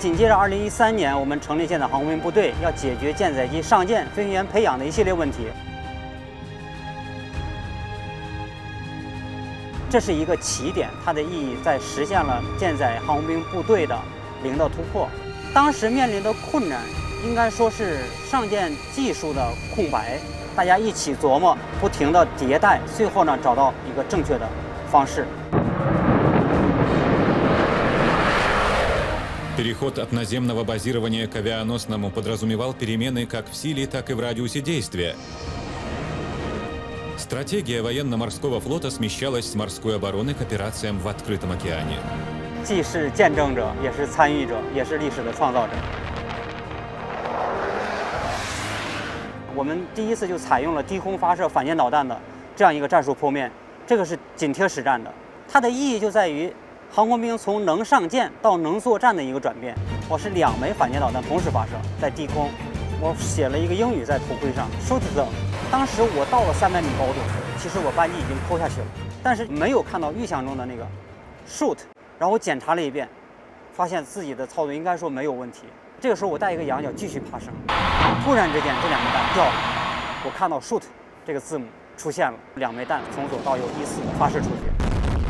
紧接着2013年，我们成立舰载航空兵部队，要解决舰载机上舰、飞行员培养的一系列问题。这是一个起点，它的意义在实现了舰载航空兵部队的零的突破。当时面临的困难，应该说是上舰技术的空白，大家一起琢磨，不停的迭代，最后呢找到一个正确的方式。Переход от наземного базирования к авианосному подразумевал перемены как в силе, так и в радиусе действия. Стратегия военно-морского флота смещалась с морской обороны к операциям в открытом океане. 既是见证者，也是参与者，也是历史的创造者。我们第一次就采用了低空发射反舰导弹的这样一个战术铺面，这个是紧贴实战的。它的意义就在于， 航空兵从能上舰到能作战的一个转变。我是两枚反舰导弹同时发射在低空，我写了一个英语在头盔上，shoot them。当时我到了三百米高度，其实我扳机已经抛下去了，但是没有看到预想中的那个 shoot。然后我检查了一遍，发现自己的操作应该说没有问题。这个时候我带一个仰角继续爬升，突然之间这两个弹掉了，我看到 shoot 这个字母出现了，两枚弹从左到右依次发射出去。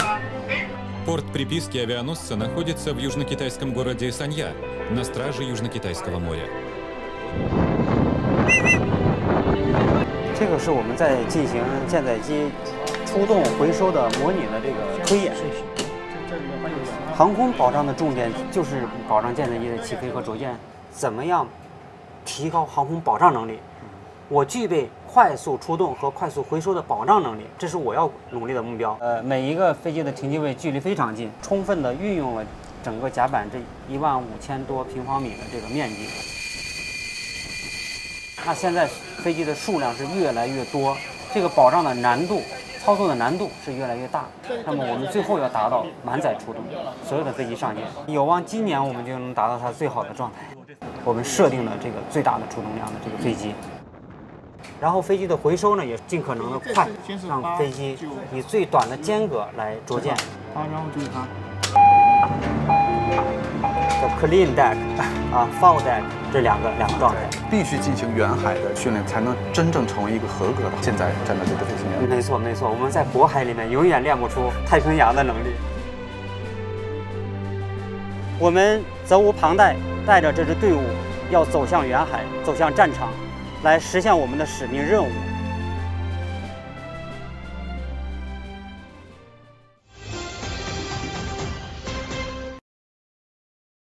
Порт приписки авианосца находится в южно-китайском городе Санья, на страже Южно-Китайского моря. 这个是我们在进行舰载机出动回收的模拟的这个推演。航空保障的重点就是保障舰载机的起飞和着舰，怎么样提高航空保障能力？我具备 快速出动和快速回收的保障能力，这是我要努力的目标。呃，每一个飞机的停机位距离非常近，充分的运用了整个甲板这一万五千多平方米的这个面积。那现在飞机的数量是越来越多，这个保障的难度、操作的难度是越来越大。那么我们最后要达到满载出动，所有的飞机上舰，有望今年我们就能达到它最好的状态。我们设定了这个最大的出动量的这个飞机，然后飞机的回收呢也尽可能的快，让飞机以最短的间隔来着舰。好，然后就是它。叫 clean deck 啊，foul deck 这两个两个状态。必须进行远海的训练，才能真正成为一个合格的舰载战斗机的飞行员。没错没错，我们在渤海里面永远练不出太平洋的能力。我们责无旁贷，带着这支队伍要走向远海，走向战场，来实现我们的使命任务。